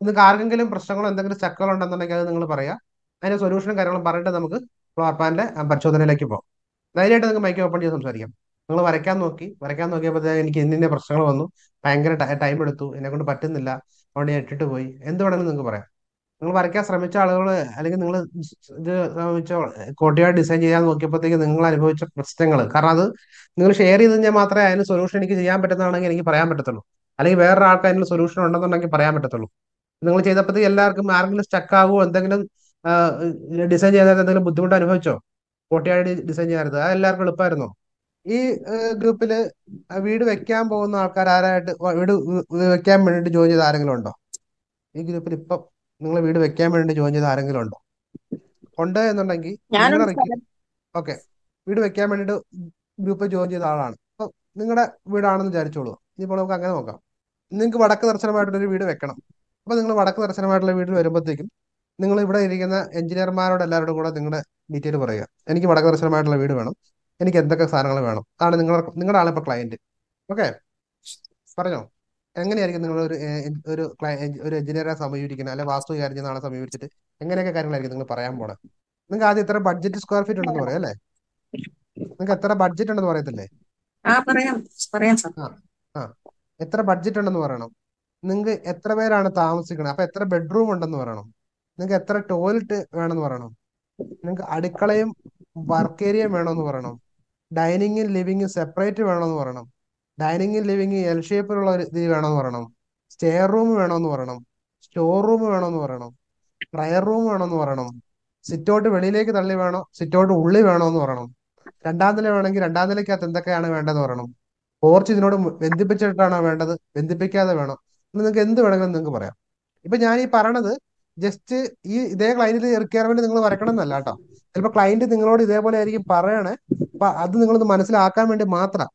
നിങ്ങൾക്ക് ആർക്കെങ്കിലും പ്രശ്നങ്ങളോ എന്തെങ്കിലും ചക്കകളോ ഉണ്ടെന്നുണ്ടെങ്കിൽ അത് നിങ്ങൾ പറയാം. അതിന്റെ സൊല്യൂഷനും കാര്യങ്ങളും പറഞ്ഞിട്ട് നമുക്ക് ഫ്ലോർ പ്ലാനിന്റെ പരിശോധനയിലേക്ക് പോകാം. ധൈര്യമായിട്ട് നിങ്ങൾക്ക് മൈക്ക് ഓപ്പൺ ചെയ്ത് സംസാരിക്കാം. നിങ്ങൾ വരയ്ക്കാൻ നോക്കി. വരയ്ക്കാൻ നോക്കിയപ്പോഴത്തേക്ക് എനിക്ക് ഇന്ന ഇന്ന പ്രശ്നങ്ങൾ വന്നു. ഭയങ്കര ടൈം എടുത്തു. എന്നെ കൊണ്ട് പറ്റുന്നില്ല. അതുകൊണ്ട് ഞാൻ ഇട്ടിട്ട് പോയി. എന്ത് വേണമെങ്കിലും നിങ്ങൾക്ക് പറയാം. നിങ്ങൾ വരയ്ക്കാൻ ശ്രമിച്ച ആളുകൾ അല്ലെങ്കിൽ നിങ്ങൾ ഇത് ശ്രമിച്ച കോട്ടിയായി ഡിസൈൻ ചെയ്യാൻ നോക്കിയപ്പോഴത്തേക്ക് നിങ്ങൾ അനുഭവിച്ച പ്രശ്നങ്ങൾ കാരണം അത് നിങ്ങൾ ഷെയർ ചെയ്ത് കഴിഞ്ഞാൽ മാത്രമേ അതിന് സൊല്യൂഷൻ എനിക്ക് ചെയ്യാൻ പറ്റുന്നതാണെങ്കിൽ എനിക്ക് പറയാൻ പറ്റത്തുള്ളൂ. അല്ലെങ്കിൽ വേറൊരാൾക്ക് അതിനുള്ള അതിന് സൊല്യൂഷൻ ഉണ്ടെന്നുണ്ടെങ്കിൽ പറയാൻ പറ്റത്തുള്ളൂ. നിങ്ങൾ ചെയ്തപ്പോഴത്തേക്ക് എല്ലാവർക്കും ആരെങ്കിലും സ്റ്റക്ക് ആകുമോ എന്തെങ്കിലും ഡിസൈൻ ചെയ്താൽ എന്തെങ്കിലും ബുദ്ധിമുട്ട് അനുഭവിച്ചോ? കോട്ടിയാടി ഡിസൈൻ ചെയ്യാറുണ്ട് അത് എല്ലാവർക്കും എളുപ്പമായിരുന്നോ? ഈ ഗ്രൂപ്പിൽ വീട് വെക്കാൻ പോകുന്ന ആൾക്കാർ ആരായിട്ട് വീട് വെക്കാൻ വേണ്ടിട്ട് ജോയിൻ ചെയ്ത ആരെങ്കിലും ഉണ്ടോ? ഈ ഗ്രൂപ്പിൽ ഇപ്പം നിങ്ങൾ വീട് വെക്കാൻ വേണ്ടി ജോയിൻ ചെയ്ത ആരെങ്കിലും ഉണ്ടോ? ഉണ്ട് എന്നുണ്ടെങ്കിൽ ഓക്കെ. വീട് വെക്കാൻ വേണ്ടിട്ട് ഗ്രൂപ്പ് ജോയിൻ ചെയ്ത ആളാണ്. അപ്പൊ നിങ്ങളുടെ വീടാണെന്ന് വിചാരിച്ചോളൂ. ഇനിയിപ്പോൾ നമുക്ക് അങ്ങനെ നോക്കാം. നിങ്ങൾക്ക് വടക്ക് ദർശനമായിട്ടൊരു വീട് വെക്കണം. അപ്പൊ നിങ്ങൾ വടക്ക് ദർശനമായിട്ടുള്ള വീട്ടിൽ വരുമ്പോഴത്തേക്കും നിങ്ങൾ ഇവിടെ ഇരിക്കുന്ന എഞ്ചിനീയർമാരോട് എല്ലാവരോടും കൂടെ നിങ്ങളുടെ ഡീറ്റെയിൽ പറയുക. എനിക്ക് വടക്ക് ദർശനമായിട്ടുള്ള വീട് വേണം. എനിക്ക് എന്തൊക്കെ സാധനങ്ങൾ വേണം. അതാണ് നിങ്ങളുടെ നിങ്ങളുടെ ആളിപ്പോൾ ക്ലയന്റ് ഓക്കെ പറഞ്ഞോ? എങ്ങനെയായിരിക്കും നിങ്ങൾ ഒരു ഒരു ഒരു എഞ്ചിനീയറെ സമീപിക്കുന്നത്? അല്ലെങ്കിൽ വാസ്തു കാര്യം ചെയ്യുന്ന ആളെ സമീപിച്ചിട്ട് എങ്ങനെയൊക്കെ കാര്യങ്ങളായിരിക്കും നിങ്ങൾ പറയാൻ പോണേ? നിങ്ങൾക്ക് ആദ്യം എത്ര ബഡ്ജറ്റ് സ്ക്വയർ ഫീറ്റ് ഉണ്ടെന്ന് പറയാം അല്ലേ? നിങ്ങൾക്ക് എത്ര ബഡ്ജറ്റ് ഉണ്ടെന്ന് പറയത്തില്ലേ? ആ എത്ര ബഡ്ജറ്റ് ഉണ്ടെന്ന് പറയണം? നിങ്ങൾക്ക് എത്ര പേരാണ് താമസിക്കുന്നത് അപ്പൊ എത്ര ബെഡ്റൂം ഉണ്ടെന്ന് പറയണം. നിങ്ങൾക്ക് എത്ര ടോയ്ലറ്റ് വേണമെന്ന് പറയണം. നിങ്ങൾക്ക് അടുക്കളയും വർക്ക് ഏരിയയും വേണമെന്ന് പറയണം. ഡൈനിങ്ങും ലിവിങ്ങും സെപ്പറേറ്റ് വേണമെന്ന് പറയണം. ഡൈനിങ്ങും ലിവിങ്ങും എൽ ഷേപ്പിലുള്ള ഒരു ഇത് വേണമെന്ന് പറയണം. സ്റ്റെയർ റൂം വേണമെന്ന് പറയണം. സ്റ്റോർ റൂം വേണമെന്ന് പറയണം. പ്രയർ റൂം വേണമെന്ന് പറയണം. സിറ്റൗട്ട് വെളിയിലേക്ക് തള്ളി വേണോ സിറ്റൗട്ട് ഉള്ളി വേണമെന്ന് പറയണം. രണ്ടാം നില വേണമെങ്കിൽ രണ്ടാം നിലയ്ക്കകത്ത് എന്തൊക്കെയാണ് വേണ്ടതെന്ന് പറയണം. പോർച്ച് ഇതിനോട് ബന്ധിപ്പിച്ചിട്ടാണോ വേണ്ടത്? ബന്ധിപ്പിക്കാതെ വേണം. നിങ്ങൾക്ക് എന്ത് വേണമെങ്കിലും നിങ്ങൾക്ക് പറയാം. ഇപ്പൊ ഞാൻ ഈ പറയണത് ജസ്റ്റ് ഈ ഇതേ ക്ലയന്റിൽ റിക്വയർമെന്റ് നിങ്ങൾ വരക്കണം എന്നല്ല കേട്ടോ. ചിലപ്പോൾ ക്ലയന്റ് നിങ്ങളോട് ഇതേപോലെ ആയിരിക്കും പറയണേ. അപ്പൊ അത് നിങ്ങളൊന്ന് മനസ്സിലാക്കാൻ വേണ്ടി മാത്രം.